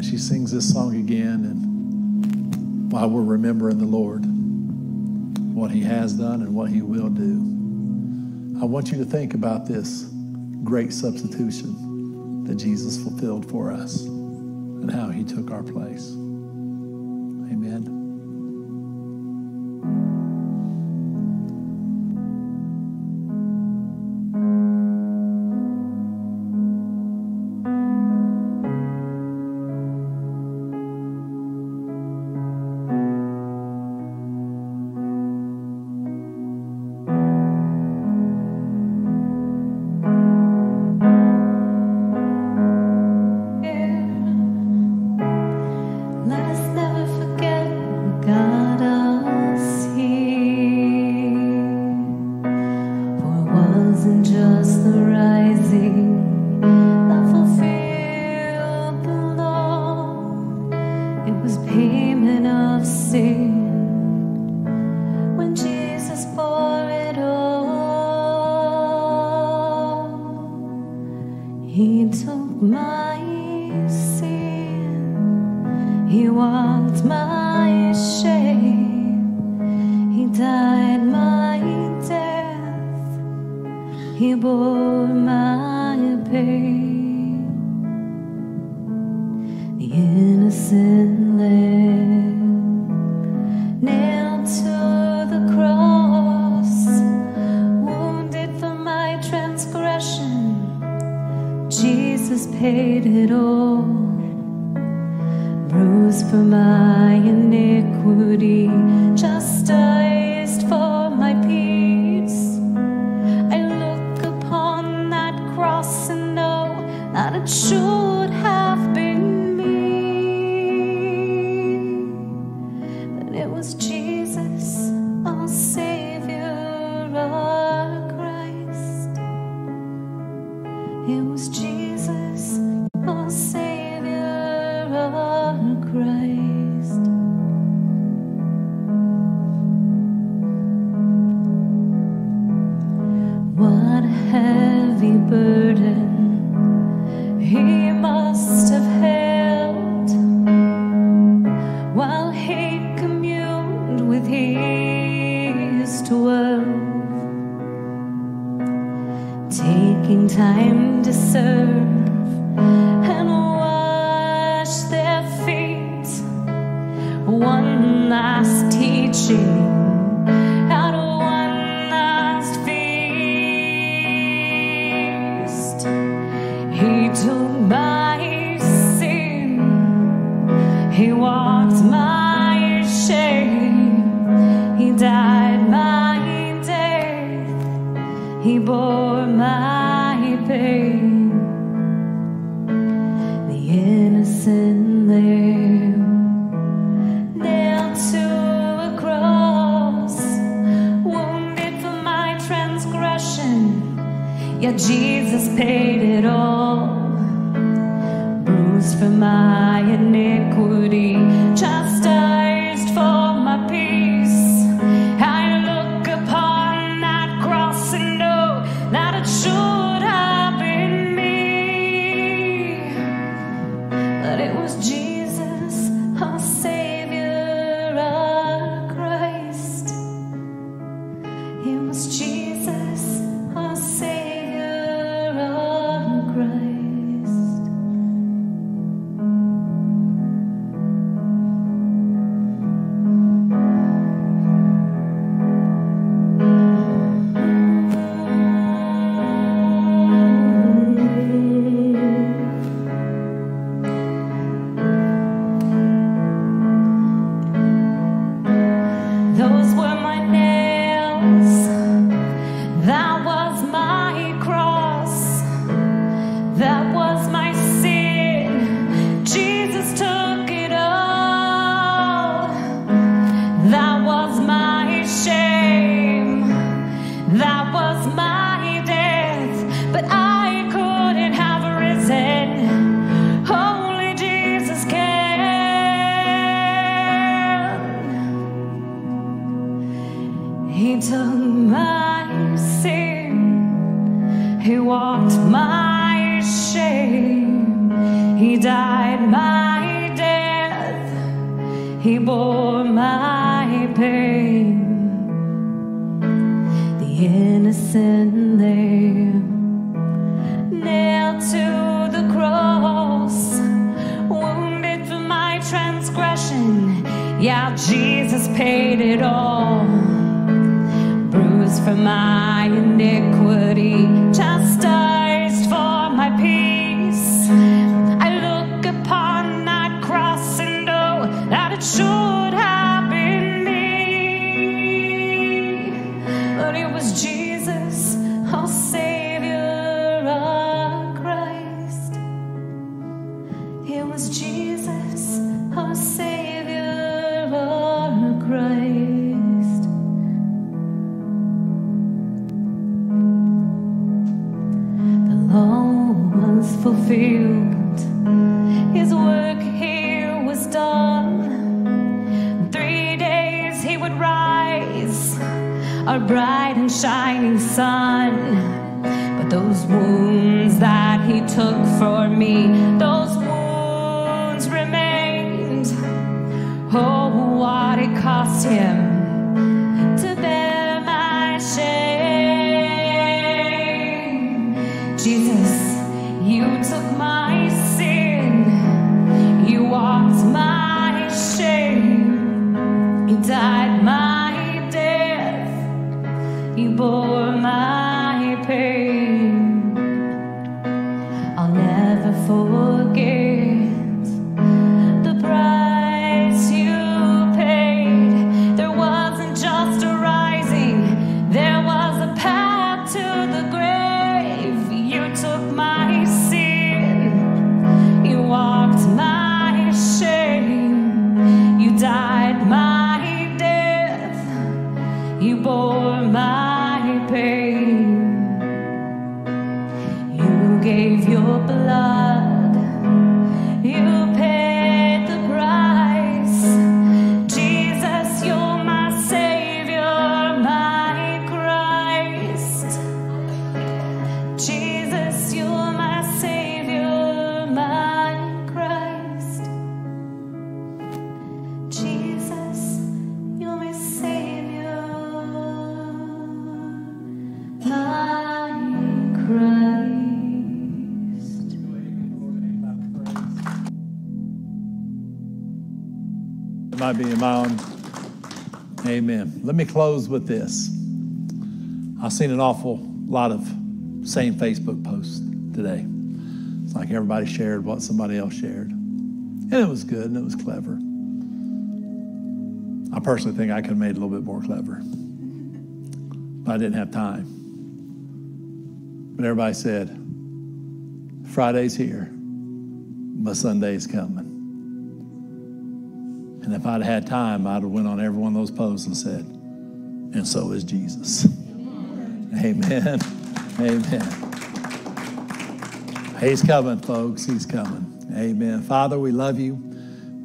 as she sings this song again, and while we're remembering the Lord, what He has done and what He will do, I want you to think about this great substitution that Jesus fulfilled for us and how He took our place. Amen. Wasn't just the rising that fulfilled the law, it was payment of sin when Jesus bore it all. He took my sin. He walked my shame. He died my. He bore my pain. The innocent burden. He must have held while he communed with his twelve. Taking time to serve and wash their feet. One last teaching walked my shame, he died my death. He bore my pain, the innocent lamb nailed to a cross, wounded for my transgression. Yet Jesus paid it all, bruised for my iniquity, chastised for my peace. I look upon that cross and know that it should my sin. He walked my shame. He died my death. He bore my pain. The innocent our bright and shining sun. But those wounds that He took for me, those wounds remained. Oh, what it cost Him to bear my shame. Jesus, forget Christ. It might be in my own. Amen. Let me close with this. I've seen an awful lot of same Facebook posts today. It's like everybody shared what somebody else shared. And it was good and it was clever. I personally think I could have made it a little bit more clever. But I didn't have time. Everybody said, Friday's here, but Sunday's coming. And if I'd had time, I'd have went on every one of those posts and said, and so is Jesus. Amen. Amen. He's coming, folks. He's coming. Amen. Father, we love you.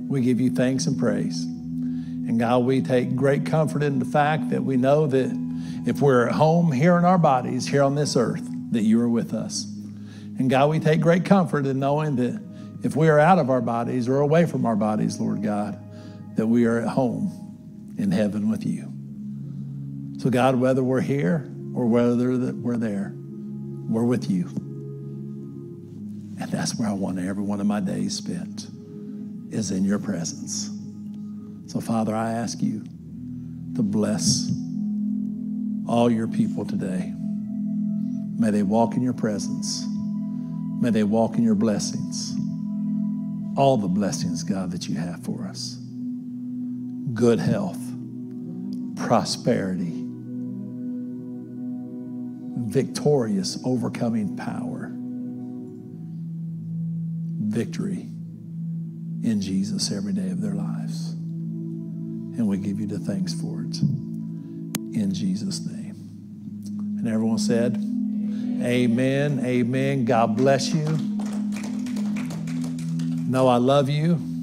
We give you thanks and praise. And God, we take great comfort in the fact that we know that if we're at home here in our bodies, here on this earth, that you are with us. And God, we take great comfort in knowing that if we are out of our bodies or away from our bodies, Lord God, that we are at home in heaven with you. So, God, whether we're here or whether that we're there, we're with you. And that's where I want every one of my days spent, is in your presence. So, Father, I ask you to bless all your people today. May they walk in your presence. May they walk in your blessings. All the blessings, God, that you have for us good health, prosperity, victorious, overcoming power, victory in Jesus every day of their lives. And we give you the thanks for it in Jesus' name. And everyone said, Amen. Amen. God bless you. Know I love you.